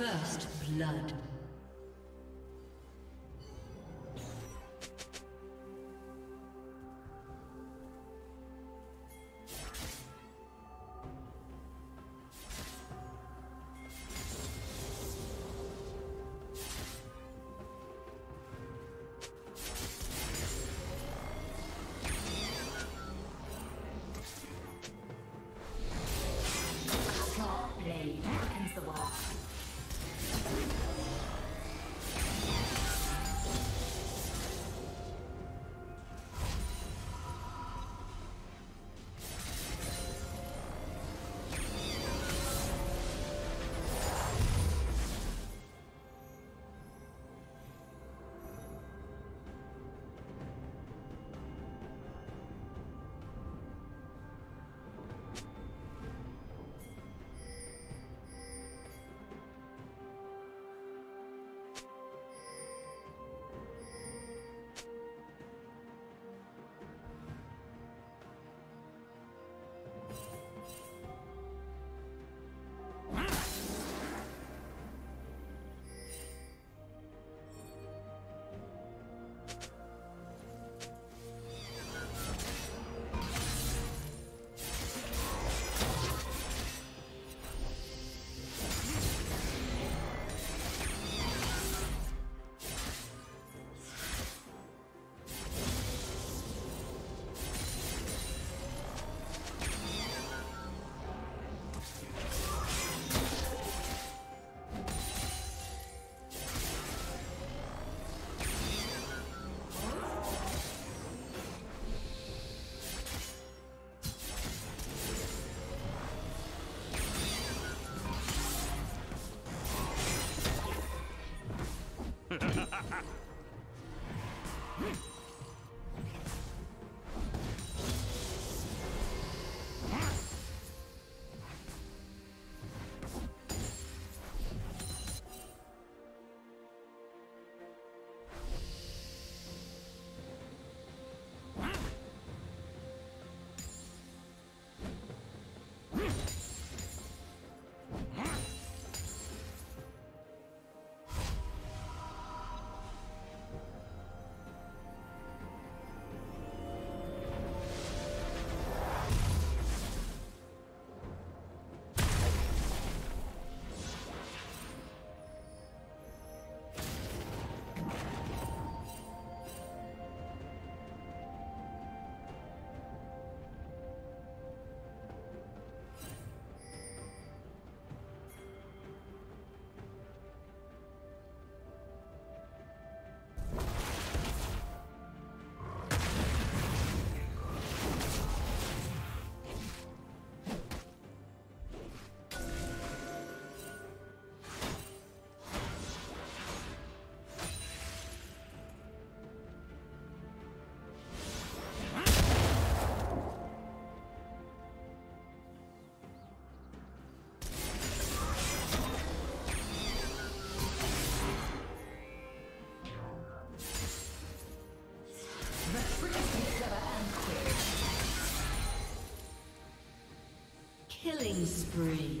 First blood. Killing spree.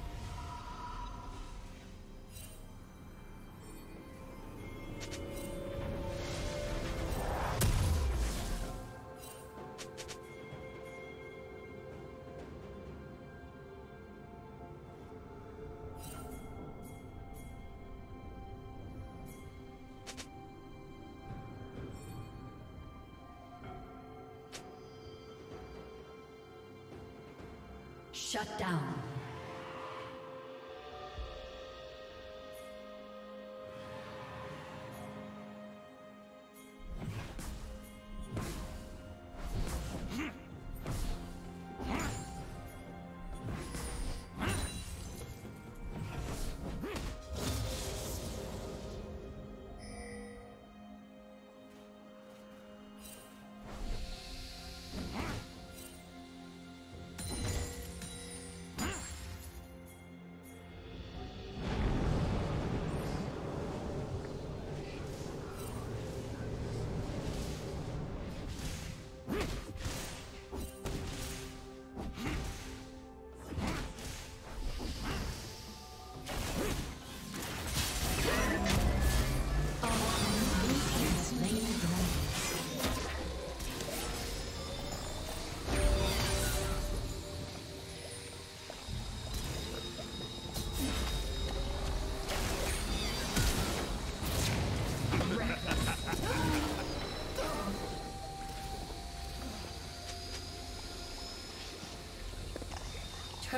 Shut down.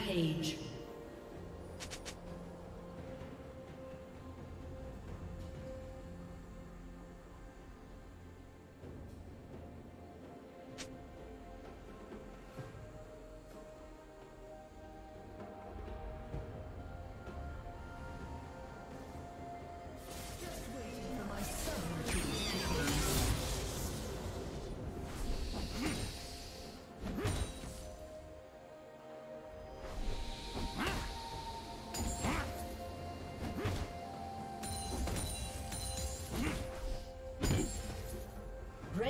Rampage.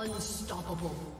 Unstoppable.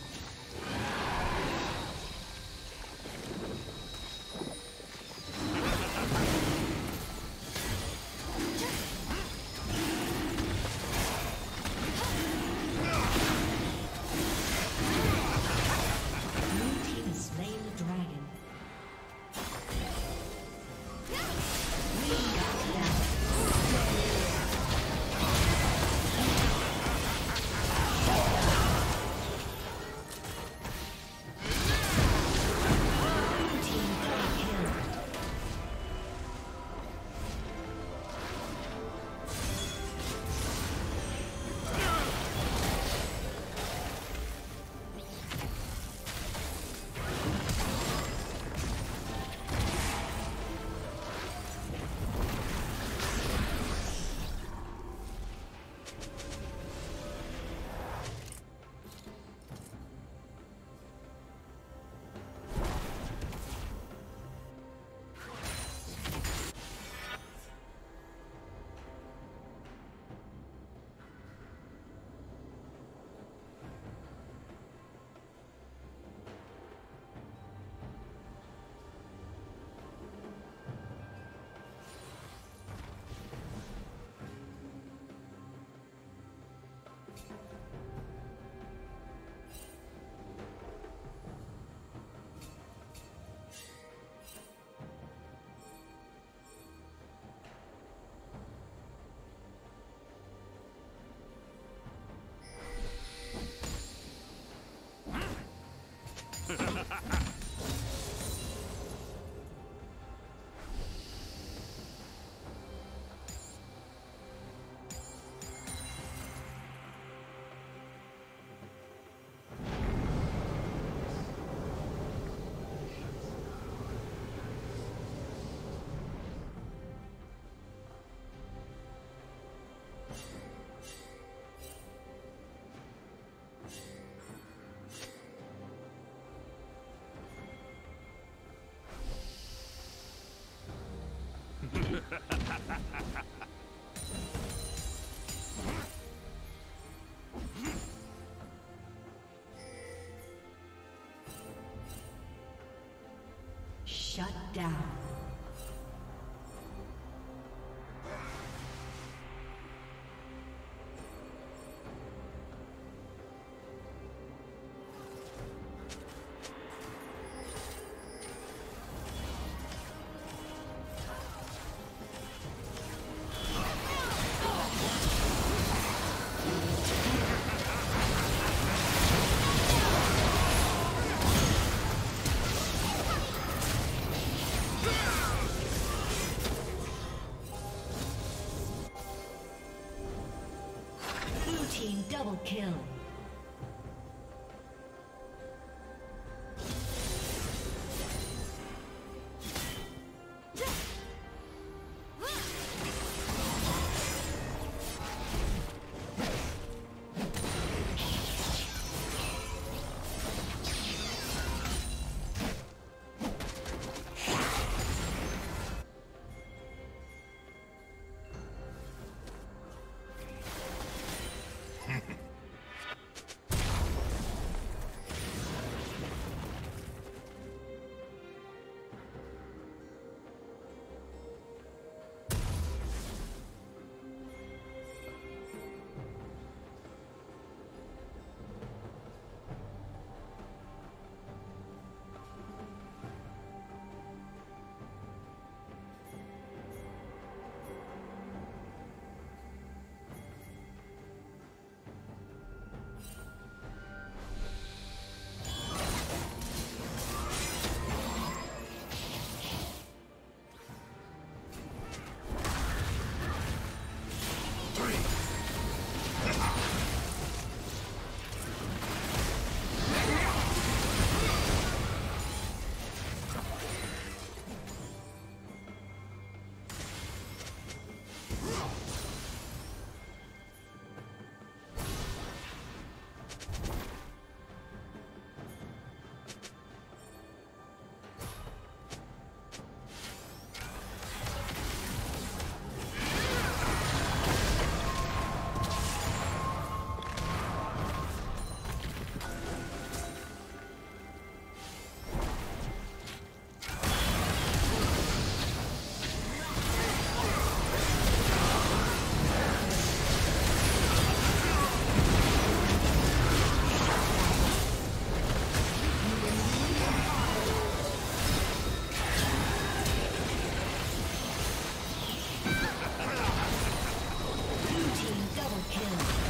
Shut down. Kill.